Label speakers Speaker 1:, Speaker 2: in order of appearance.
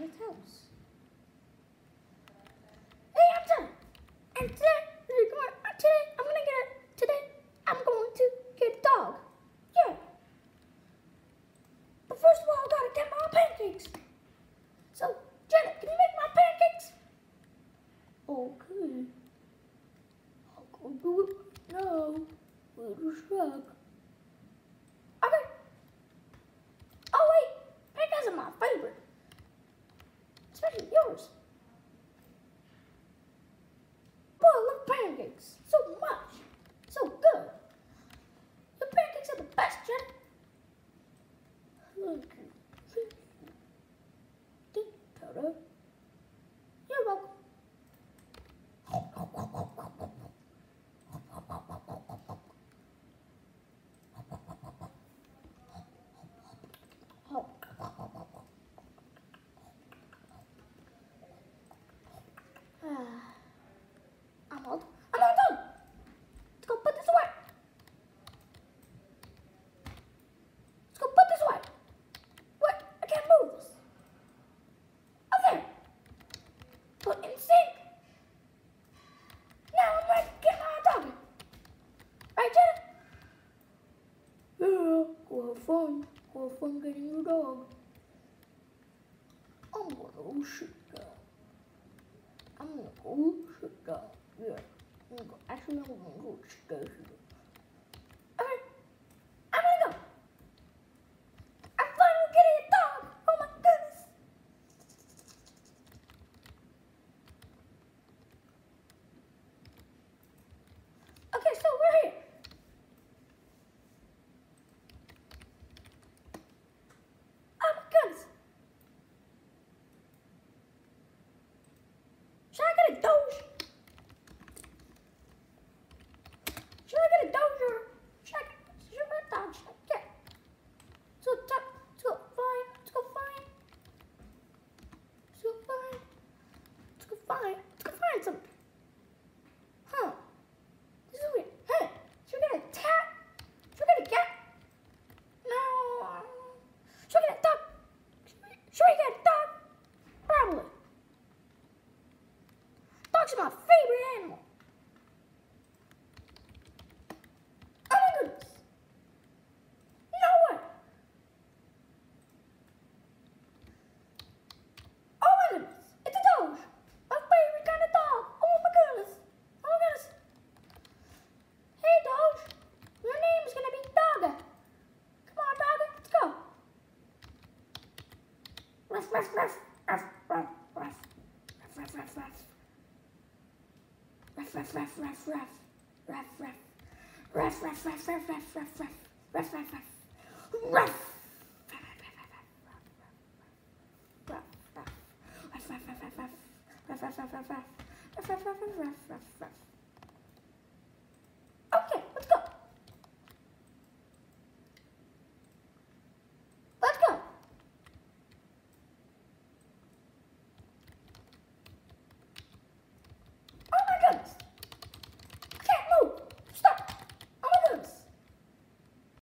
Speaker 1: Janet's house. Hey, I'm uh, today, I'm gonna get today, I'm going to get dog. Yeah. But first of all, I gotta get my pancakes. So, can you make my pancakes? Okay. I'll go do it now. Little shrug. Yours. Fun. Have fun getting your dog. I'm gonna go sit down. I'm gonna go sit down. Yeah. I'm gonna go. Actually, I'm gonna go stay here. Alright. I'm gonna go. I'm finally getting a dog. Oh my goodness. Okay, so we're here. Oh my goodness. Should I get a doge? Should I get a doge or should I get, should I get a dog? Should I get? Let's go, top, let's go fine. Let's go fine. Let's go fine. Let's go fine. Let's go find something. Huh. This is weird. Hey, should we get a cat? Should we get a cat? No. um, Should we get a dog? Should we, should we get a dog? Probably. Are my favorite animal. Oh my goodness. No way. Oh my goodness. It's a dog. My favorite kind of dog. Oh my goodness. Oh my goodness. Hey, Doge. Your name's gonna be Dogga. Come on, Dogga. Let's go. Ruff, ruff, ruff. Ruff, ruff, ruff. Ruff, ruff, ruff, ruff. Ruff, ruff, ruff, ruff, ruff. Ruff, ruff. Ruff, ruff, ruff, ruff, ruff, ruff, ruff. Ruff, ruff, ruff. Ruff. Ruff, ruff. Ruff, ruff, ruff, ruff, ruff. Ruff, ruff, ruff, ruff, ruff. Ruff, ruff, ruff, ruff, ruff, ruff.